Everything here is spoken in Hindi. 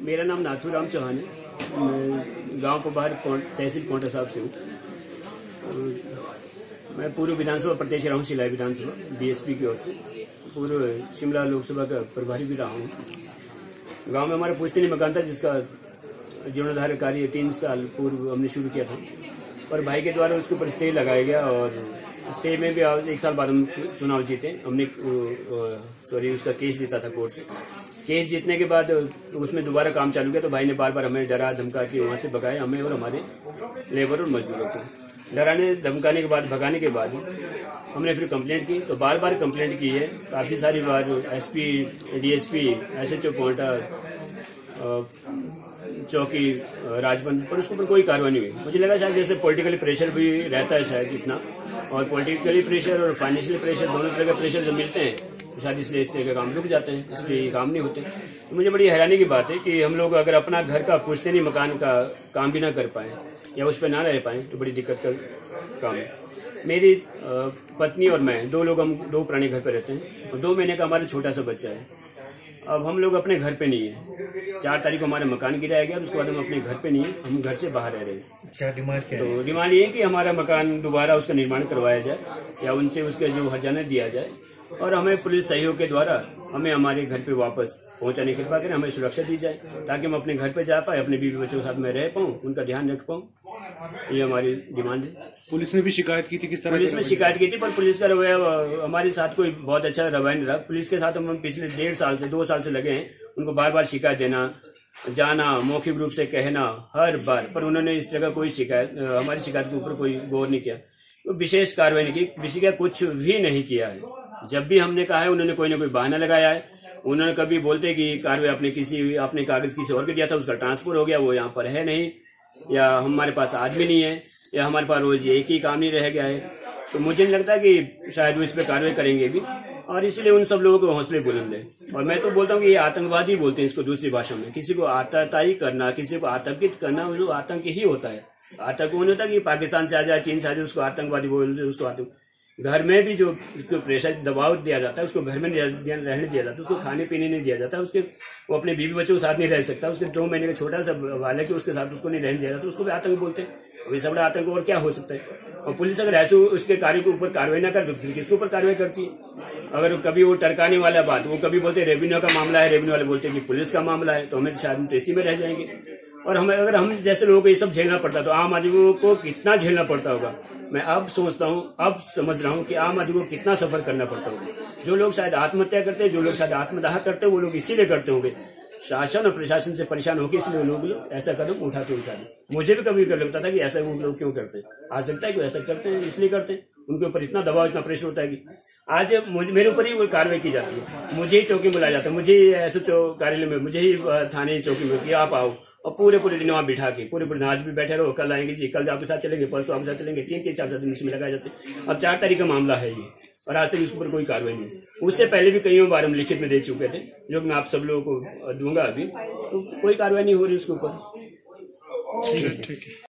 मेरा नाम नाथू राम चौहान है। मैं गाँव को बाहर तहसील कोंटा साहब से हूँ। मैं पूर्व विधानसभा प्रदेश रहा हूँ, शिलाई विधानसभा, बीएसपी की ओर से। पूर्व शिमला लोकसभा का प्रभारी भी रहा हूँ। गाँव में हमारा पुश्तनी मकान था जिसका जीर्णोद्धार कार्य तीन साल पूर्व हमने शुरू किया था। पर भाई के द्वारा उसके ऊपर स्टे लगाया गया और स्टे में भी एक साल बाद हम चुनाव जीते। हमने सॉरी उसका केस जीता था कोर्ट से। केस जीतने के बाद उसमें दोबारा काम चालू किया तो भाई ने बार बार हमें डरा, धमका के वहाँ से भगाए, हमें और हमारे लेबर और मजदूरों को। डराने, धमकाने के बाद, भगाने के बाद हमने फिर कंप्लेंट की। तो बार बार कंप्लेंट की है। काफ़ी सारी बार एसपी डीएसपी एसएचओ पोर्टा चौकी राजबंद, पर उसके ऊपर कोई कार्रवाई नहीं हुई। मुझे लगा शायद जैसे पॉलिटिकली प्रेशर भी रहता है शायद इतना। और पॉलिटिकली प्रेशर और फाइनेंशियल प्रेशर दोनों तरह के प्रेशर जब मिलते हैं शायद इसलिए इस तरह के काम रुक जाते हैं इसलिए काम नहीं होते। तो मुझे बड़ी हैरानी की बात है कि हम लोग अगर अपना घर का पुश्तनी मकान का काम भी ना कर पाए या उस पर ना रह पाए तो बड़ी दिक्कत का काम है। मेरी पत्नी और मैं दो लोग हम दो पुराने घर पर रहते हैं और दो महीने का हमारा छोटा सा बच्चा है। अब हम लोग अपने घर पे नहीं है। चार तारीख को हमारा मकान गिराया गया उसके बाद हम अपने घर पे नहीं है हम घर से बाहर रह रहे हैं। क्या डिमांड क्या तो डिमांड ये है कि हमारा मकान दोबारा उसका निर्माण करवाया जाए या उनसे उसका जो हर्जाना दिया जाए और हमें पुलिस सहयोग के द्वारा हमें हमारे घर पे वापस पहुँचाने की कृपा करें हमें सुरक्षा दी जाए ताकि हम अपने घर पे जा पाए अपने बीवी बच्चों के साथ में रह पाऊँ उनका ध्यान रख पाऊँ। ये हमारी डिमांड है। पुलिस ने भी शिकायत की थी किस तरह पुलिस में शिकायत की थी पर पुलिस का रवैया हमारे साथ कोई बहुत अच्छा रवैया नहीं रहा। पुलिस के साथ हम पिछले डेढ़ साल से दो साल से लगे हैं। उनको बार बार शिकायत देना जाना मौखिक रूप से कहना हर बार। पर उन्होंने इस तरह कोई शिकायत हमारी शिकायत के ऊपर कोई गौर नहीं किया। तो विशेष कार्रवाई नहीं की किसी का कुछ भी नहीं किया है। जब भी हमने कहा है, उन्होंने कोई ना कोई बहाना लगाया है। उन्होंने कभी बोलते कि कार्य आपने किसी, आपने कागज़ किसी और को दिया था, उसका ट्रांसफ़र हो गया, वो यहाँ पर है नहीं, या हमारे पास आदमी नहीं है, या हमारे पास रोज एक ही काम नहीं रह गया है। तो मुझे नहीं लगता कि शायद वो इस पर कार्रवाई करेंगे भी, और इसलिए उन सब लोगों के हौसले बुलंद है। और मैं तो बोलता हूँ कि ये आतंकवादी बोलते हैं इसको दूसरी भाषा में। किसी को आतताई करना, किसी को आतंकित करना, वो आतंक ही होता है। आतंक वो नहीं होता कि पाकिस्तान से आ जाए, चीन से आ जाए, उसको आतंकवादी बोलते उसको आतंक घर में भी जो उसको प्रेशर दबाव दिया जाता है, उसको घर में रहने दिया जाता है, उसको खाने पीने नहीं दिया जाता, उसके, वो अपने बीवी बच्चों के साथ नहीं रह सकता, उसके दो महीने का छोटा सा वाल है, उसके साथ उसको नहीं रहने दिया जाता, उसको भी आतंक बोलते हैं। अभी सब आतंक और क्या हो सकता है? और पुलिस अगर ऐसे उसके कार्य के ऊपर कार्रवाई ना कर तो फिर किसके ऊपर कार्रवाई करती है? अगर कभी वो टरकाने वाला बात, वो कभी बोलते रेवेन्यू का मामला है रेवेन्यू वाले बोलते हैं कि पुलिस का मामला है तो हमें शायद हम में रह जाएँगे। और हमें अगर हम जैसे लोगों को ये सब झेलना पड़ता तो आम आदमी को कितना झेलना पड़ता होगा? मैं अब सोचता हूँ, अब समझ रहा हूँ कि आम आदमी को कितना सफ़र करना पड़ता होगा। जो लोग शायद आत्महत्या करते हैं, जो लोग शायद आत्मदाह करते हैं, वो लोग इसीलिए करते होंगे। शासन और प्रशासन से परेशान होकर इसलिए लोग ऐसा कदम उठाते उठाते मुझे भी कभी लगता था कि ऐसा लोग क्यों करते आज लगता है कि ऐसा करते हैं, इसलिए करते हैं। उनके ऊपर इतना दबाव, इतना प्रेशर होता है कि आज मेरे ऊपर ही वो कार्रवाई की जाती है। मुझे ही चौकी बुलाया जाता है। मुझे एस कार्यालय में, मुझे ही थाने चौकी में आप आओ। और पूरे पूरे दिन वहाँ बिठा के, पूरे पूरे आज भी बैठे रहो, कल आएँगे जी, कल आपके साथ चलेंगे, परसों आपके साथ चलेंगे, तीन तीन, चार चार दिन इसमें लगाए जाते हैं। अब चार तारीख का मामला है ये, और आज तक इस पर कोई कार्रवाई नहीं उससे पहले भी कई बार हम लिखित में दे चुके थे, जो मैं आप सब लोगों को दूँगा अभी। तो कोई कार्रवाई नहीं हो रही उसके ऊपर। ठीक है।